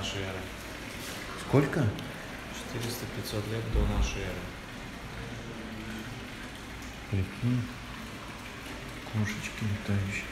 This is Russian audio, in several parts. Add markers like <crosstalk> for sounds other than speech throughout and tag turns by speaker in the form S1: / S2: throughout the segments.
S1: нашей эры.
S2: Сколько?
S1: 400-500 лет до нашей эры.
S2: Прикинь. Кошечки летающие.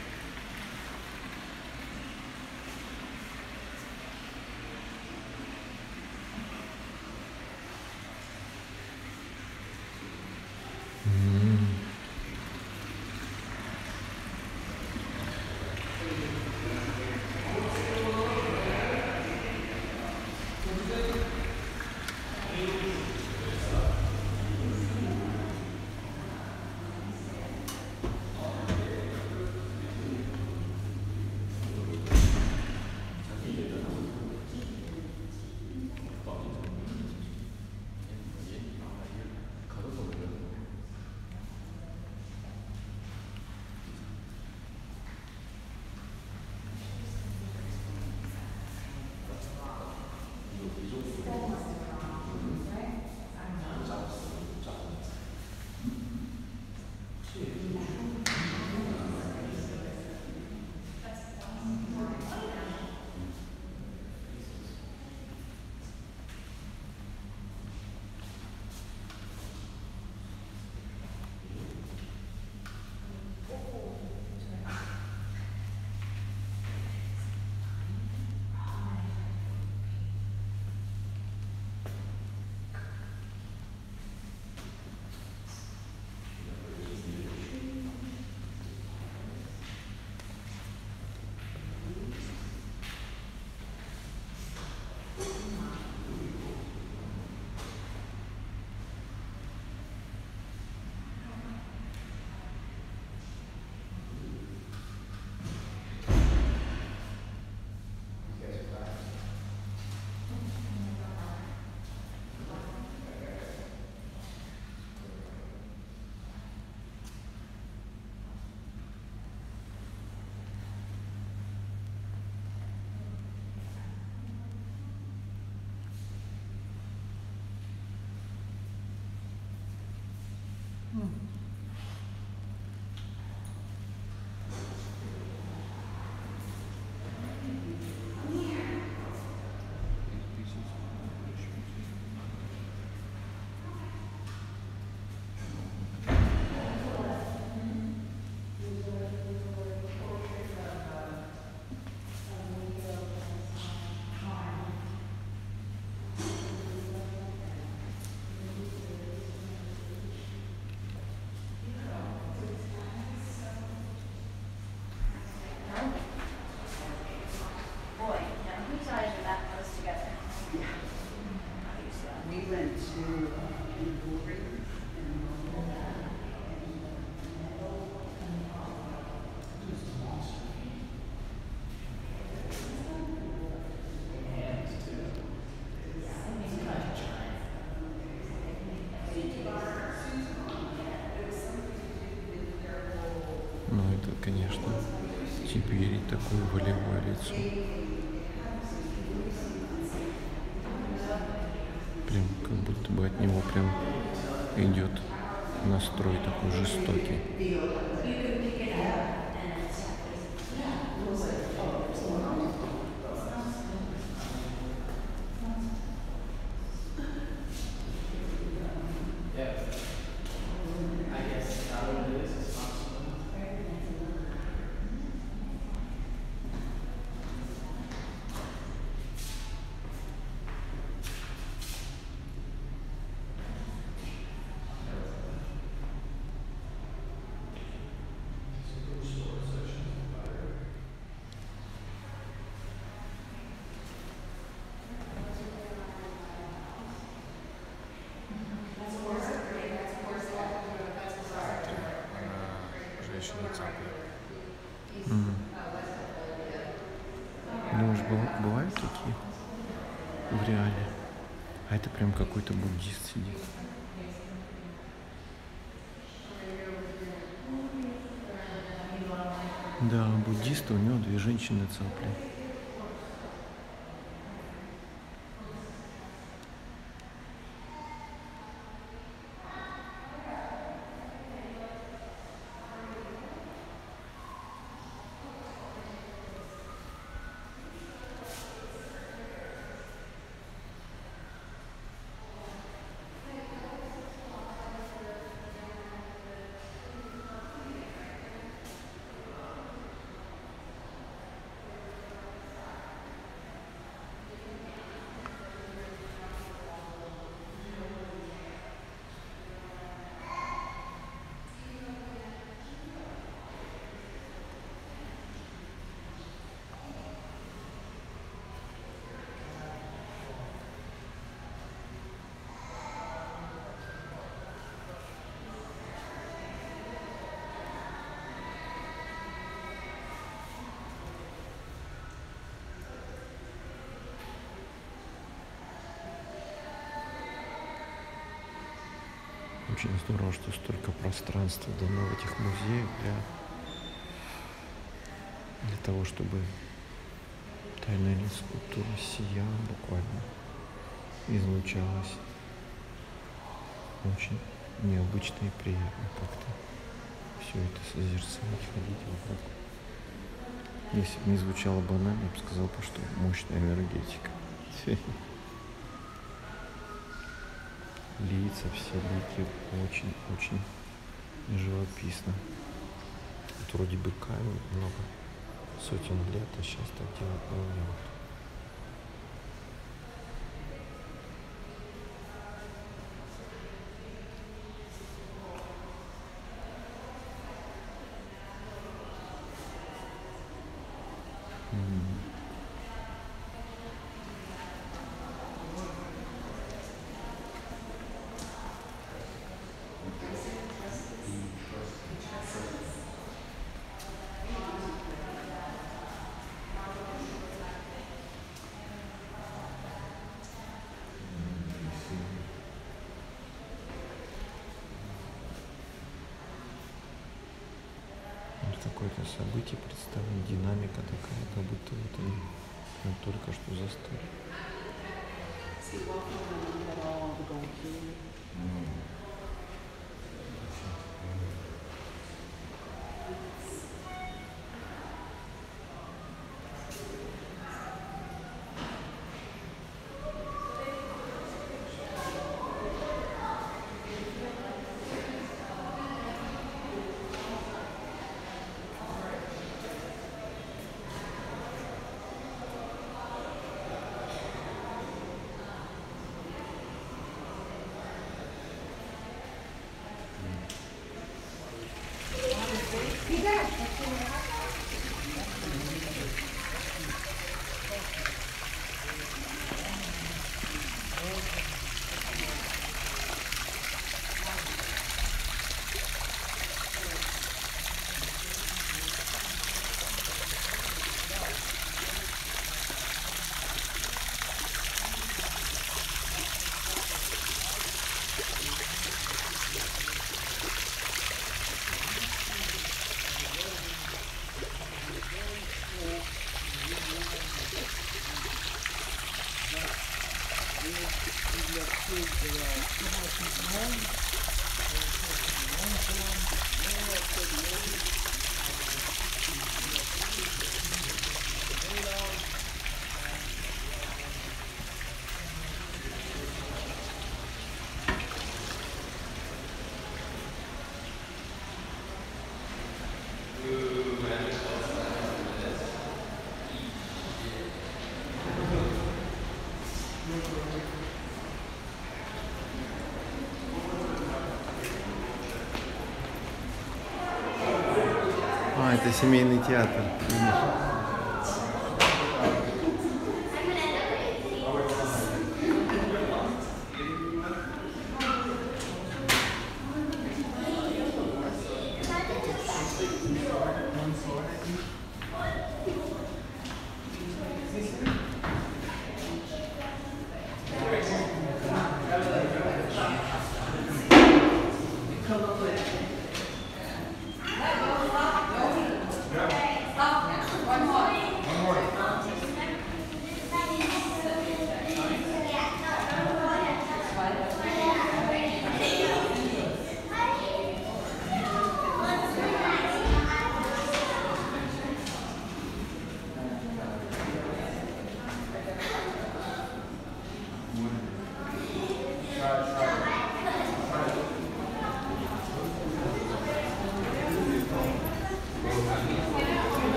S2: Идет настрой такой жестокий. Такие в реале? А это прям какой-то буддист сидит. Да, буддист, у него две женщины цапли. Очень здорово, что столько пространства дано в этих музеях для, для того, чтобы тайная линия скульптуры сияла буквально, излучалась. Очень необычно и приятно как-то все это созерцать, ходить вокруг. Если бы не звучало банально, я бы сказал, что мощная энергетика. <laughs> Лица, все лики очень-очень живописно. Вот вроде бы камень много сотен лет, а сейчас так делать не умеют. Вот какое-то событие представлено, динамика такая, как будто вот они прям только что застыли.
S3: See,
S2: Amen. Это семейный театр. видишь?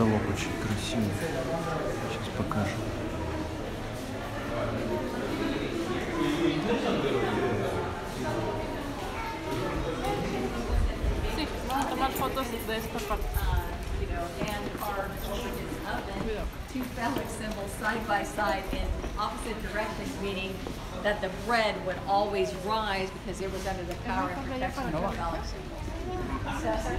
S2: Потолок очень красивый. Сейчас покажу.
S4: Sí, vamos a tomar fotos de esta parte.
S5: Um, you know, and our children didn't oven.
S4: Cuidado. two phallic symbols side by side in opposite directions, meaning that the bread would always rise because it was under the power and protection of the phallic symbol. So,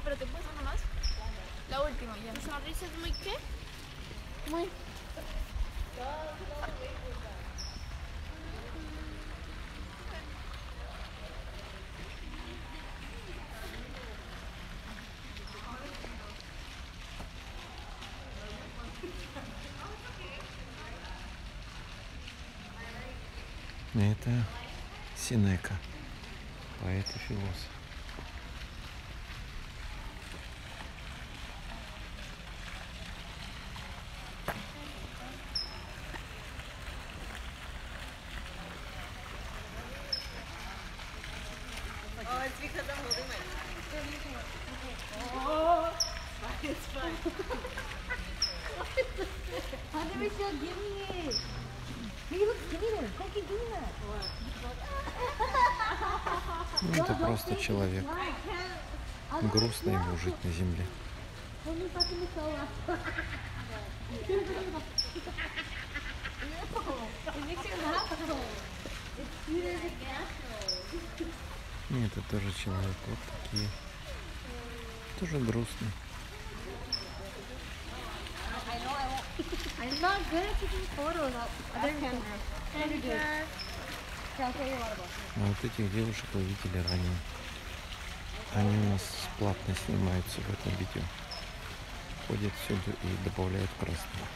S6: Sonrisa es muy falsa, pero te puedes una más. La última ya. ¿Mi sonrisa es muy qué? Muy.
S2: Это Синека, поэт и философ.
S5: Cuter than natural.
S2: Ну, это тоже человек. Вот такие. Тоже грустный.
S5: I'm.
S2: А вот этих девушек вы видели ранее. Они у нас платно снимаются в этом видео. Ходят всюду и добавляют красного.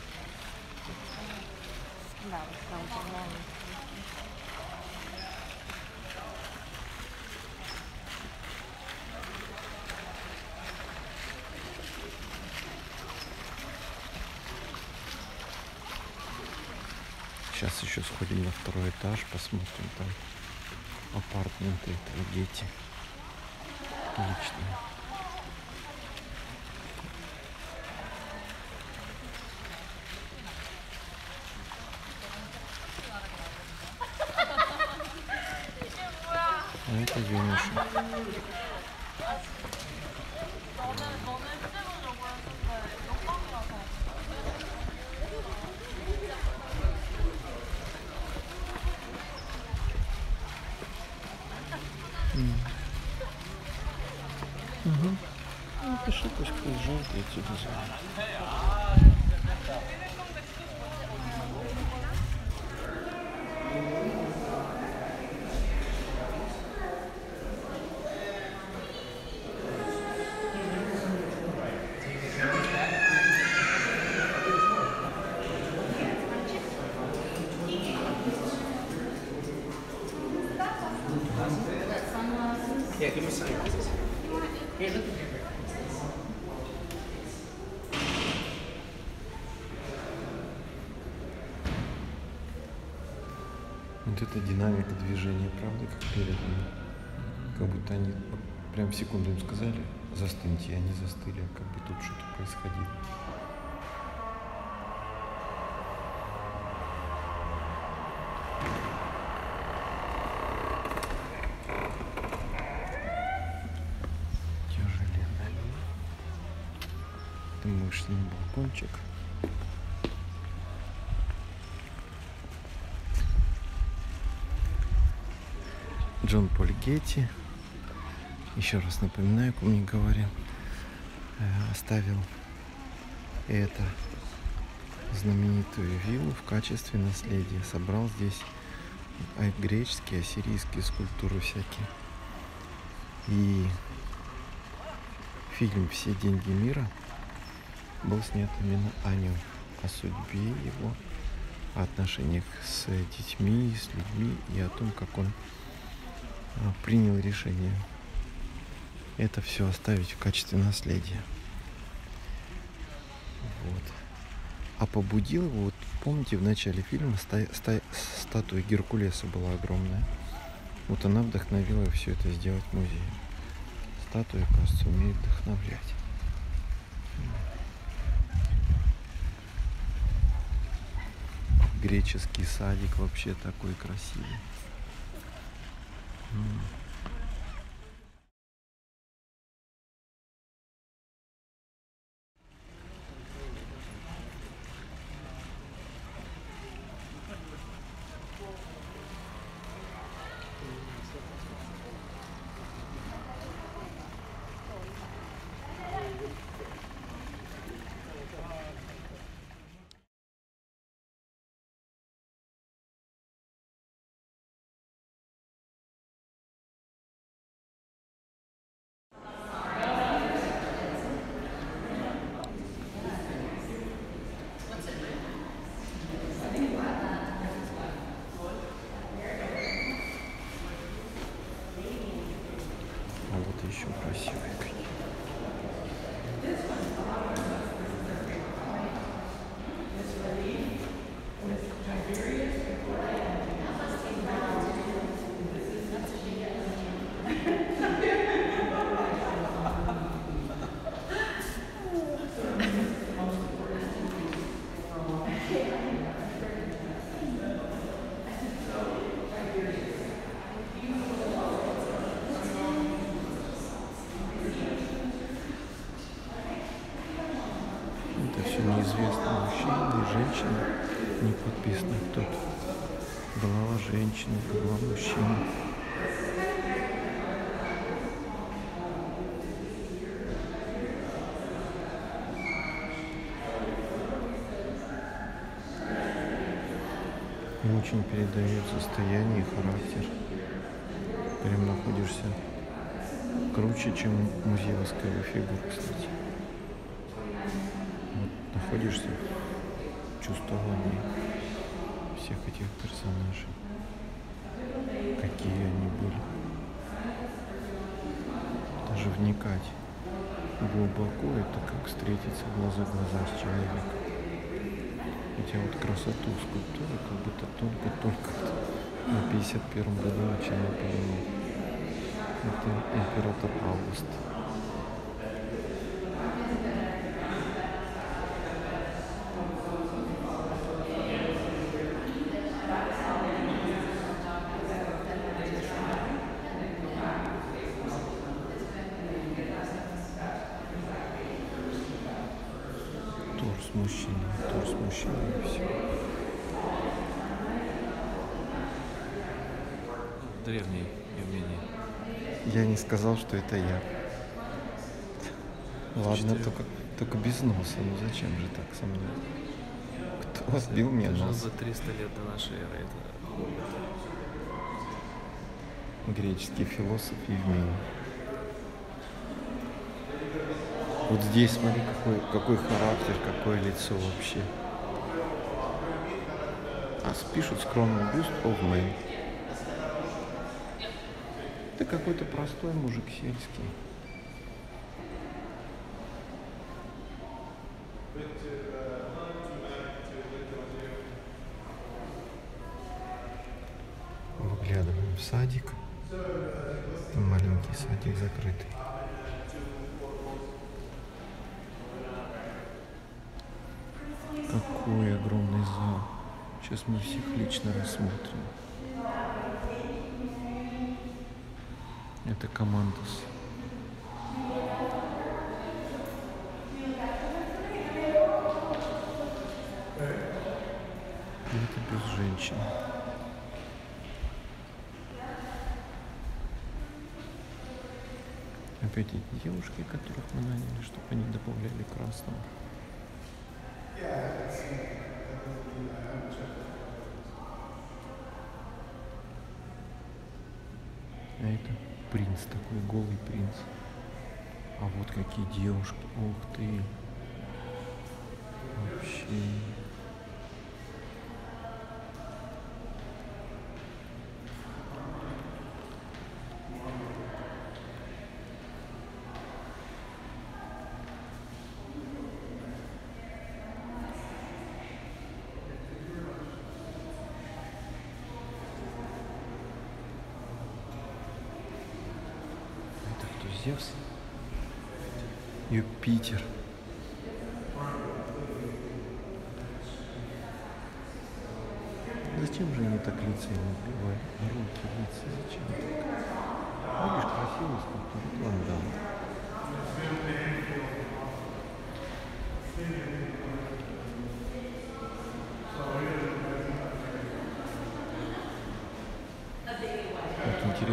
S2: Сейчас еще сходим на второй этаж, посмотрим там апартменты, это дети личные. А это юноша. Yeah,
S3: give me some. Here's the paper.
S2: Вот это динамика движения, правда, как перед ним. Как будто они прям в секунду им сказали, застыньте, и они застыли, а как бы тут что-то происходило. Тяжеленная. Это мышный балкончик. Джон Поль Гетти, еще раз напоминаю, как мне говорил, э, оставил это знаменитую виллу в качестве наследия. Собрал здесь греческие, ассирийские скульптуры всякие. И фильм «Все деньги мира» был снят именно о нем, о судьбе его, о отношениях с детьми, с людьми и о том, как он принял решение это все оставить в качестве наследия. Вот. А побудил его, вот помните, в начале фильма ста- ста- статуя Геркулеса была огромная. Вот она вдохновила все это сделать в музее. Статуи, кажется, умеют вдохновлять. Греческий садик вообще такой красивый. Mm. Очень передает состояние и характер. Прям находишься круче, чем музеевская фигура, кстати. Вот находишься в чувствовании всех этих персонажей. Какие они были. Даже вникать глубоко, это как встретиться глаза в глаза с человеком. Хотя вот красоту скульптуры как будто только-только на 51 году начала понимать. Это император Август. Торс мужчины, торс мужчины и все.
S1: Древние явления.
S2: Я не сказал, что это я. Ладно, только, только без носа. Ну зачем же так со мной? Кто сбил мне
S1: Это
S2: нос?
S1: за 300 лет до нашей эры. Это
S2: Греческий философ Евмений. Вот здесь смотри, какой, какой характер, какое лицо вообще. А спишут скромный бюст of man. Это какой-то простой мужик сельский. Выглядываем в садик. Там маленький садик закрытый. Какой огромный зал. Сейчас мы всех лично рассмотрим. Это командос. Это без женщин. Опять эти девушки, которых мы наняли, чтобы они добавляли красного. А это принц такой, голый принц. А вот какие девушки. Ух ты. Вообще. Это кто, Зевс? Юпитер. Зачем же они так лица не убивают? Руки, лица, зачем так? Видишь, красивый скульптура, Ван Дамм.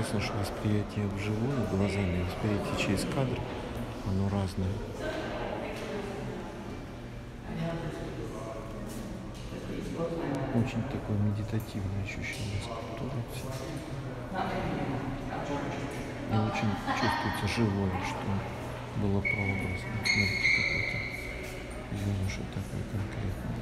S2: Интересно, что восприятие вживую глазами, восприятие через кадр, оно разное. Очень такое медитативное ощущение скульптуры. И очень чувствуется живое, что было прообразно. Смотрите, какой-то юноша такой конкретный.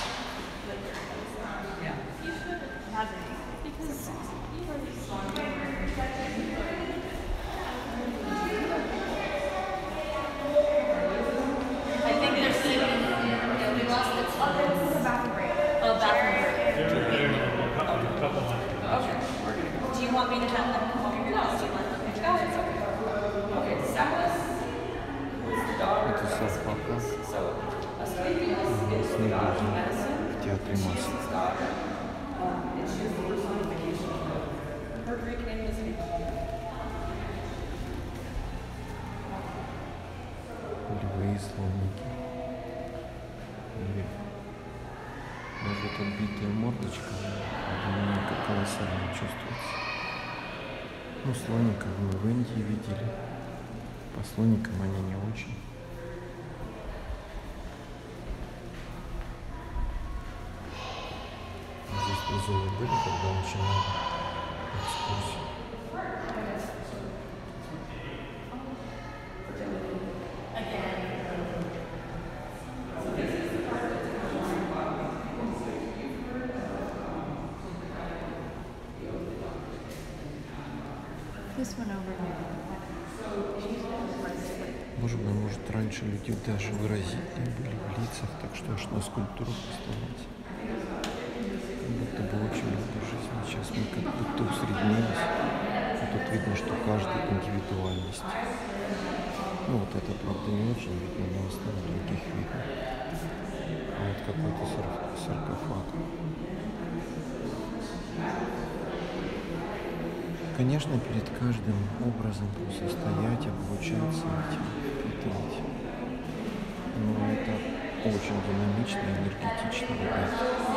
S7: her Greek name was
S2: Львы и слоники. Даже эта битая мордочка, одинако колоссально чувствуется. Ну, слоников мы в Индии видели. По слоникам они не очень. Здесь внизу вы были, когда начинали экскурсию. Может быть, может, раньше люди даже выразительнее были в лицах, так что аж на скульптуру поставить. Как будто бы очень много жизни. Сейчас мы как будто усреднились. И тут видно, что каждый индивидуальность. Ну вот это, правда, не очень видно, но в других видно. А вот какой-то сар- саркофаг. Конечно, перед каждым образом просто стоять, обучаться, этим, впитывать. Но это очень динамично, энергетично, ребят.